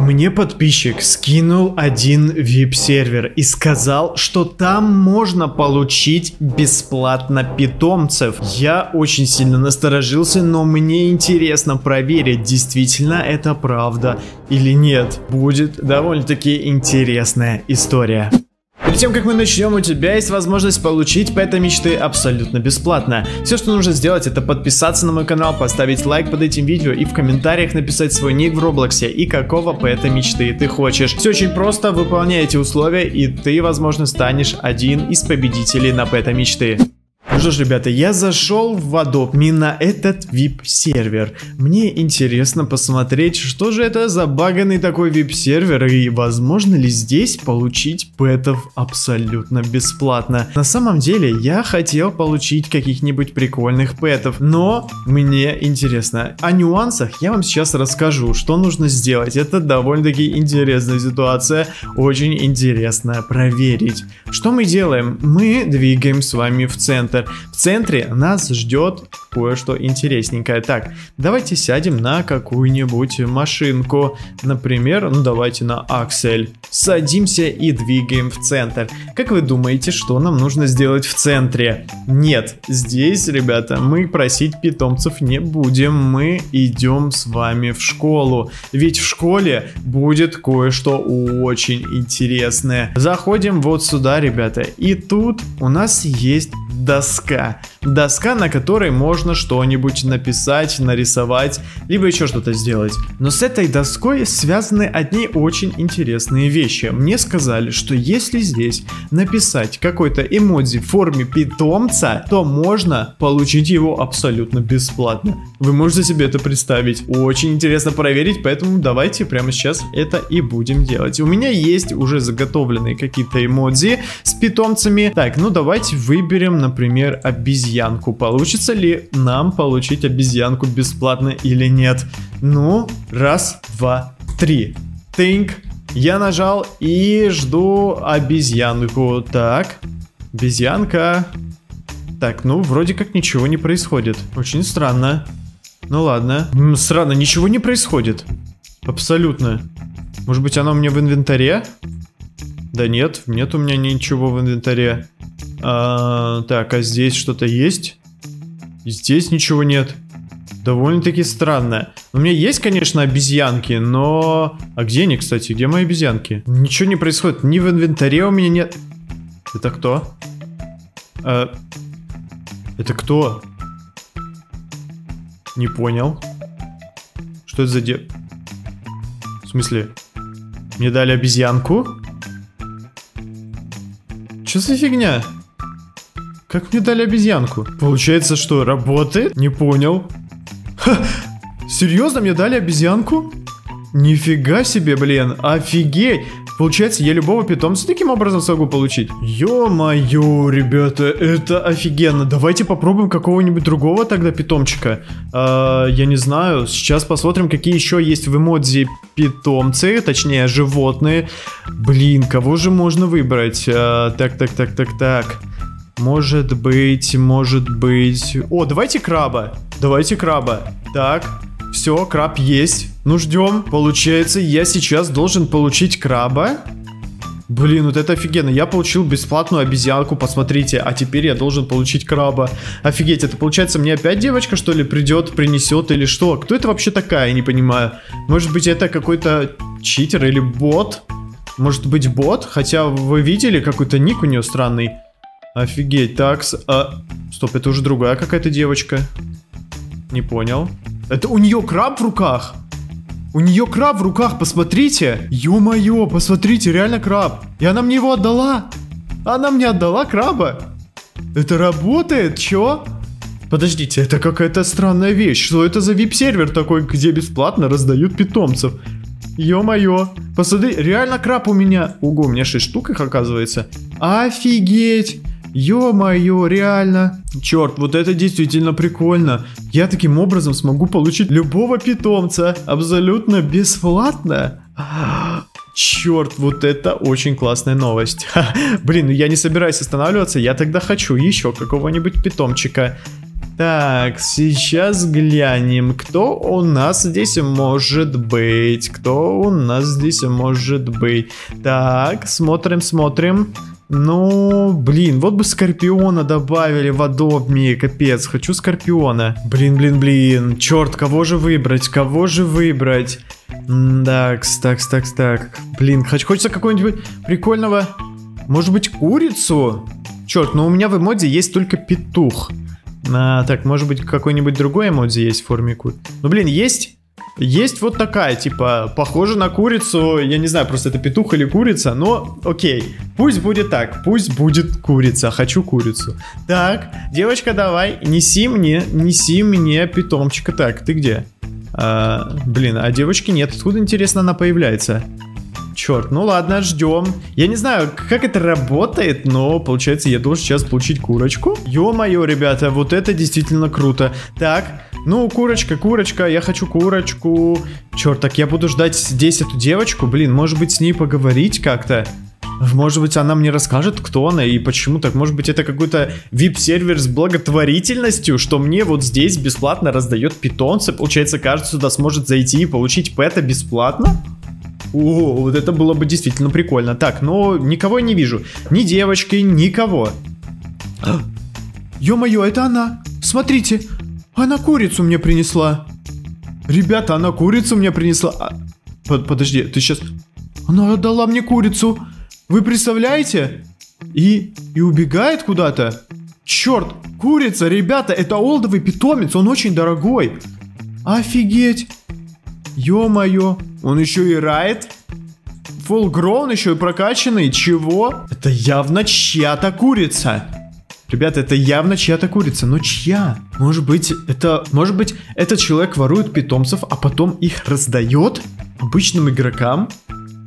Мне подписчик скинул один VIP-сервер и сказал, что там можно получить бесплатно питомцев. Я очень сильно насторожился, но мне интересно проверить, действительно это правда или нет. Будет довольно-таки интересная история. Перед тем, как мы начнем, у тебя есть возможность получить пэта мечты абсолютно бесплатно. Все, что нужно сделать, это подписаться на мой канал, поставить лайк под этим видео и в комментариях написать свой ник в Роблоксе и какого пэта мечты ты хочешь. Все очень просто, выполняй эти условия и ты, возможно, станешь один из победителей на пэта мечты. Ну что ж, ребята, я зашел в Adobe на этот VIP-сервер. Мне интересно посмотреть, что же это за баганный такой VIP-сервер и возможно ли здесь получить пэтов абсолютно бесплатно. На самом деле, я хотел получить каких-нибудь прикольных пэтов, но мне интересно. О нюансах я вам сейчас расскажу, что нужно сделать. Это довольно-таки интересная ситуация, очень интересно проверить. Что мы делаем? Мы двигаем с вами в центр центр. В центре нас ждет кое-что интересненькое. Так, давайте сядем на какую-нибудь машинку. Например, ну давайте на аксель. Садимся и двигаем в центр. Как вы думаете, что нам нужно сделать в центре? Нет, здесь, ребята, мы просить питомцев не будем. Мы идем с вами в школу. Ведь в школе будет кое-что очень интересное. Заходим вот сюда, ребята. И тут у нас есть доска. Доска, на которой можно что-нибудь написать, нарисовать, либо еще что-то сделать. Но с этой доской связаны одни очень интересные вещи. Мне сказали, что если здесь написать какой-то эмодзи в форме питомца, то можно получить его абсолютно бесплатно. Вы можете себе это представить. Очень интересно проверить, поэтому давайте прямо сейчас это и будем делать. У меня есть уже заготовленные какие-то эмодзи с питомцами. Так, ну давайте выберем, например, обезьяну обезьянку. Получится ли нам получить обезьянку бесплатно или нет? Ну, раз, два, три. Think. Я нажал и жду обезьянку. Так, обезьянка. Так, ну, вроде как ничего не происходит. Очень странно. Ну ладно. М странно, ничего не происходит. Абсолютно. Может быть, она у меня в инвентаре? Да нет, нет у меня ничего в инвентаре. А, так, а здесь что-то есть? Здесь ничего нет. Довольно-таки странно. У меня есть, конечно, обезьянки, но... А где они, кстати? Где мои обезьянки? Ничего не происходит. Ни в инвентаре у меня нет... Это кто? А... Это кто? Не понял. Что это за де... В смысле? Мне дали обезьянку? Что за фигня? Как мне дали обезьянку? Получается, что работает? Не понял. Ха, серьезно, мне дали обезьянку? Нифига себе, блин, офигеть. Получается, я любого питомца таким образом смогу получить? Ё-моё, ребята, это офигенно. Давайте попробуем какого-нибудь другого тогда питомчика. А, я не знаю, сейчас посмотрим, какие еще есть в эмодзи питомцы, точнее, животные. Блин, кого же можно выбрать? А, так, так, так, так, так. Может быть, может быть... О, давайте краба. Давайте краба. Так, все, краб есть. Ну, ждем. Получается, я сейчас должен получить краба. Блин, вот это офигенно. Я получил бесплатную обезьянку, посмотрите. А теперь я должен получить краба. Офигеть, это получается мне опять девочка, что ли, придет, принесет или что? Кто это вообще такая, я не понимаю. Может быть, это какой-то читер или бот? Может быть, бот? Хотя вы видели какой-то ник у нее странный. Офигеть, такс. А... Стоп, это уже другая какая-то девочка. Не понял. Это у нее краб в руках? У нее краб в руках, посмотрите. Ё-моё, посмотрите, реально краб. И она мне его отдала. Она мне отдала краба. Это работает, чё? Подождите, это какая-то странная вещь. Что это за вип-сервер такой, где бесплатно раздают питомцев? Ё-моё. Посмотри, реально краб у меня. Ого, у меня 6 штук их оказывается. Офигеть. Ё-моё, реально. Черт, вот это действительно прикольно. Я таким образом смогу получить любого питомца абсолютно бесплатно. Черт, вот это очень классная новость. Блин, ну я не собираюсь останавливаться, я тогда хочу еще какого-нибудь питомчика. Так, сейчас глянем, кто у нас здесь может быть. Кто у нас здесь может быть. Так, смотрим, смотрим. Ну, блин, вот бы Скорпиона добавили в Adobe, капец, хочу Скорпиона. Блин, блин, блин, черт, кого же выбрать, кого же выбрать? Так, так, так, так, блин, хочется какого-нибудь прикольного, может быть, курицу? Черт, но у меня в эмодзи есть только петух. А, так, может быть, какой-нибудь другой эмодзи есть в форме кур. Ну, блин, есть... Есть вот такая, типа, похожа на курицу, я не знаю, просто это петух или курица, но окей, пусть будет так, пусть будет курица, хочу курицу. Так, девочка, давай, неси мне, неси мне питомчика. Так, ты где? А, блин, а девочки нет, откуда, интересно, она появляется? Черт, ну ладно, ждем. Я не знаю, как это работает, но получается я должен сейчас получить курочку. Ё-моё, ребята, вот это действительно круто. Так, ну, курочка, курочка, я хочу курочку. Черт, так я буду ждать здесь эту девочку. Блин, может быть с ней поговорить как-то? Может быть, она мне расскажет, кто она и почему так. Может быть, это какой-то VIP-сервер с благотворительностью, что мне вот здесь бесплатно раздает питомцы. Получается, каждый сюда сможет зайти и получить пэта бесплатно? О, вот это было бы действительно прикольно. Так, но никого я не вижу. Ни девочки, никого. Ё-моё, это она. Смотрите, она курицу мне принесла. Ребята, она курицу мне принесла. А, под, подожди, ты сейчас... Она отдала мне курицу. Вы представляете? И, и убегает куда-то. Черт, курица, ребята, это олдовый питомец, он очень дорогой. Офигеть. Ё-моё, он еще и райд? Full grown, еще и прокачанный, чего? Это явно чья-то курица. Ребята, это явно чья-то курица, но чья? Может быть, это... Может быть, этот человек ворует питомцев, а потом их раздает обычным игрокам?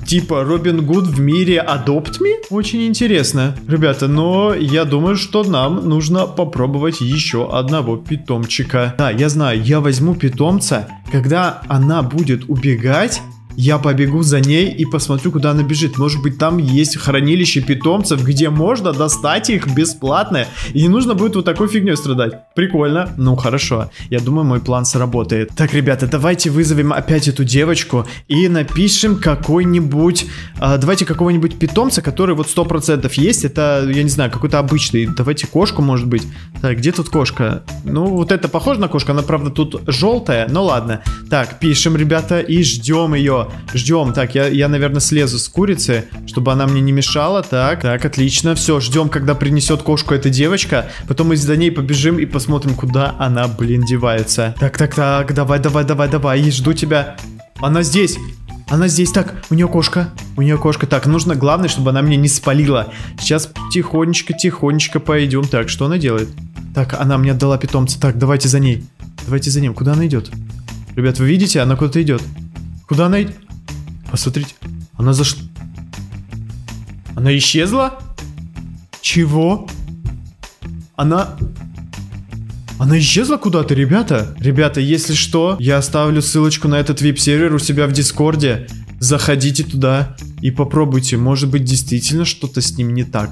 Типа Робин Гуд в мире Adopt Me? Очень интересно. Ребята, но я думаю, что нам нужно попробовать еще одного питомчика. Да, я знаю, я возьму питомца, когда она будет убегать, я побегу за ней и посмотрю, куда она бежит. Может быть, там есть хранилище питомцев, где можно достать их бесплатно. И не нужно будет вот такой фигней страдать. Прикольно. Ну, хорошо. Я думаю, мой план сработает. Так, ребята, давайте вызовем опять эту девочку и напишем какой-нибудь... А, давайте какого-нибудь питомца, который вот 100% есть. Это, я не знаю, какой-то обычный. Давайте кошку, может быть. Так, где тут кошка? Ну, вот это похоже на кошку. Она, правда, тут желтая. Ну, ладно. Так, пишем, ребята, и ждем ее ждем. Так, я, я, наверное, слезу с курицы, чтобы она мне не мешала. Так, так, отлично. Все, ждем, когда принесет кошку эта девочка. Потом мы за ней побежим и посмотрим, куда она, блин, девается. Так, так, так, давай, давай, давай, давай. И жду тебя. Она здесь. Она здесь. Так, у нее кошка. У нее кошка. Так, нужно главное, чтобы она меня не спалила. Сейчас тихонечко, тихонечко пойдем. Так, что она делает? Так, она мне отдала питомца. Так, давайте за ней. Давайте за ним. Куда она идет? Ребят, вы видите? Она куда-то идет. Куда она идет? Посмотрите. Она зашла. Она исчезла? Чего? Она... Она исчезла куда-то, ребята? Ребята, если что, я оставлю ссылочку на этот вип-сервер у себя в Дискорде. Заходите туда и попробуйте. Может быть, действительно что-то с ним не так.